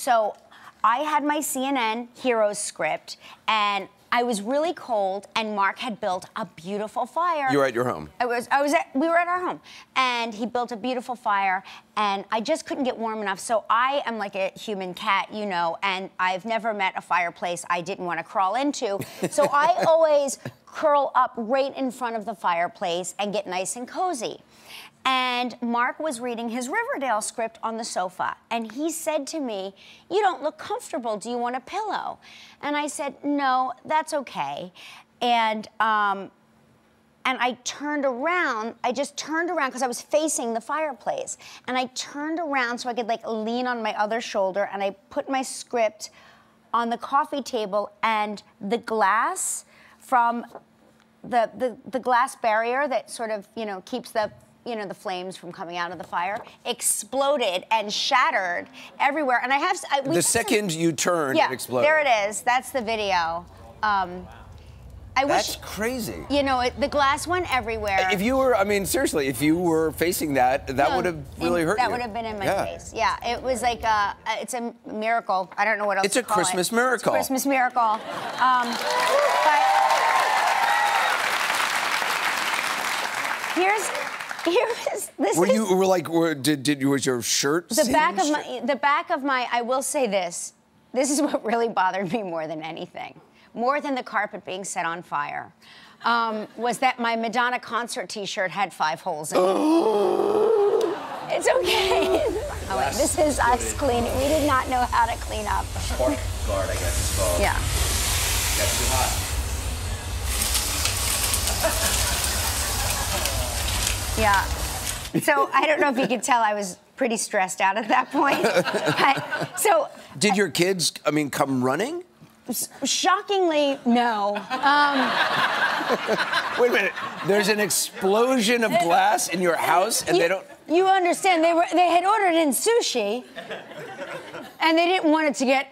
So I had my CNN Heroes script, and I was really cold, and Mark had built a beautiful fire. You were at your home. I was. I was. At, we were at our home, and he built a beautiful fire, and I just couldn't get warm enough. So I am like a human cat, you know, and I've never met a fireplace I didn't want to crawl into. So I always curl up right in front of the fireplace and get nice and cozy. And Mark was reading his Riverdale script on the sofa, and he said to me, You don't look comfortable. Do you want a pillow? And I said, No, that's okay. And, um, and I turned around. I just turned around because I was facing the fireplace. And I turned around so I could like lean on my other shoulder, and I put my script on the coffee table, and the glass from the, the, the glass barrier that sort of, you know, keeps the you know the flames from coming out of the fire exploded and shattered everywhere and i have I, the second you turn yeah, it exploded there it is that's the video um, I That's wish, crazy. You know, it, the glass went everywhere. If you were, I mean, seriously, if you were facing that, that No, would have really hurt That you. would have been in my Yeah. face. Yeah, it was like a, it's a miracle. I don't know what else It's a Christmas it. miracle. It's a Christmas miracle. Um, but here's, here's this Were is you were like, were, did did was your shirt? the back of my the back of my. I will say this. This is what really bothered me more than anything, more than the carpet being set on fire. Um, was that my Madonna concert T-shirt had five holes in it? it's okay. Oh, wait, this is us cleaning. We did not know how to clean up. Spark guard, I guess it's called. Yeah. Got too hot. Yeah. So I don't know if you could tell I was pretty stressed out at that point. But- so Did your kids? I mean, come running? shockingly, no. Um, Wait a minute. There's an explosion of glass in your house, and you, they don't. You understand? They were they had ordered in sushi, and they didn't want it to get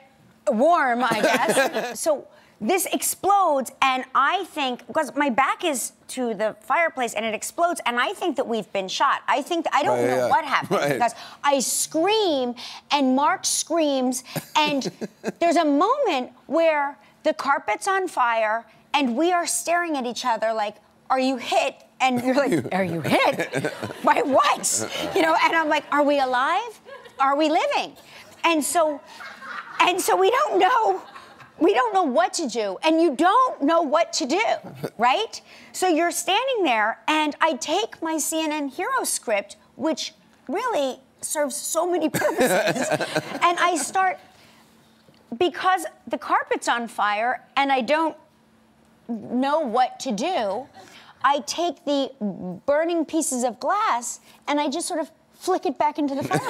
warm. I guess. so this explodes, and I think because my back is to the fireplace, and it explodes, and I think that we've been shot. I think I don't Right, know yeah. what happened Right. because I scream, and Mark screams, and there's a moment where the carpet's on fire, and we are staring at each other like, "Are you hit?" And you're like, "Are you hit? By what?" You know, and I'm like, "Are we alive? Are we living?" And so, and so we don't know. We don't know what to do, and you don't know what to do, right? So you're standing there, and I take my CNN hero script, which really serves so many purposes, and I start because the carpet's on fire and I don't know what to do, I take the burning pieces of glass and I just sort of flick it back into the fire.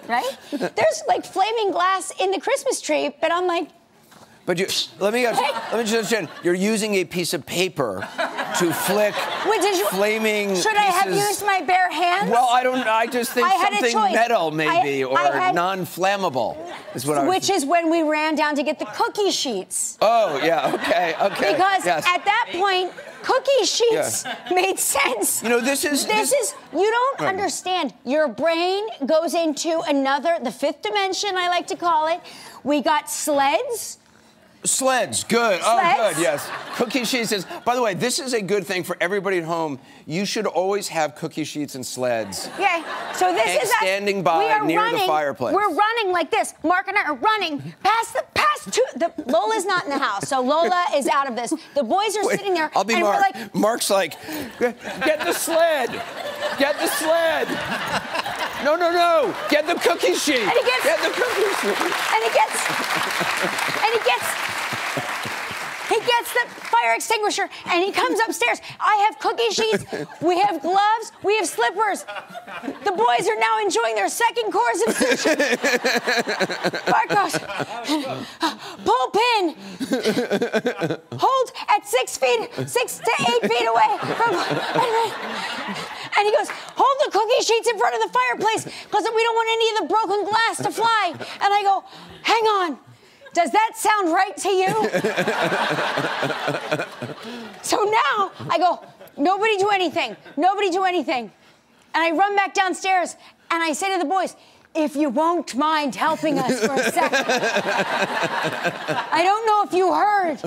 right? There's like flaming glass in the Christmas tree, but I'm like, But you, let me let me just understand. You're using a piece of paper to flick Wait, you, flaming. should I have used my bare hands? Well, I don't. I just think I something metal, maybe, I- or had- non-flammable, is what I was. Which is when we ran down to get the cookie sheets. Oh yeah. Okay. Okay. Because yes. at that point, cookie sheets made sense. You know, this is- this, this- is you don't Right. understand. Your brain goes into another, the fifth dimension, I like to call it. We got sleds. Sleds, good. Oh, good. Yes. Cookie sheets is. By the way, this is a good thing for everybody at home. You should always have cookie sheets and sleds. Okay, so this Hank is us. standing by we are near the running, fireplace. We're running like this. Mark and I are running past the past two. The, Lola's not in the house, so Lola is out of this. The boys are Wait, sitting there, I'll be and Mark. we're like, Mark's like, get the sled. Get the sled. No, no, no. Get the cookie sheet. And he gets- Get the cookie sheet. and he gets and he gets the fire extinguisher and he comes upstairs. I have cookie sheets, we have gloves, we have slippers. The boys are now enjoying their second course of sushi. Mark goes, pull pin, hold at six feet, six to eight feet away from. And he goes, hold the cookie sheets in front of the fireplace because we don't want any of the broken glass to fly. And I go, hang on. Does that sound right to you? I go, nobody do anything. Nobody do anything. And I run back downstairs and I say to the boys, if you won't mind helping us for a second. I don't know if you heard,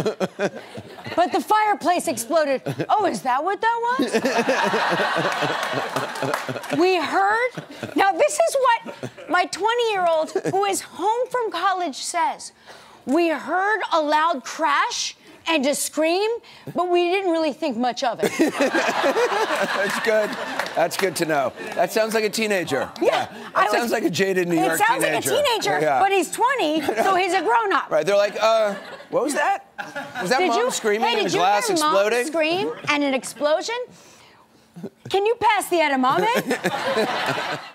but the fireplace exploded. Oh, is that what that was? we heard. Now, this is what my 20 year old who is home from college says. We heard a loud crash and a scream, but we didn't really think much of it. That's good. That's good to know. That sounds like a teenager. Yeah, That I was- sounds like a jaded New York teenager. it sounds teenager. like a teenager, Yeah. but he's 20, so he's a grown up. Right, they're like, uh, what was that? Was that Did mom you screaming hey, and did you glass hear exploding? Mom scream and an explosion? Can you pass the edamame?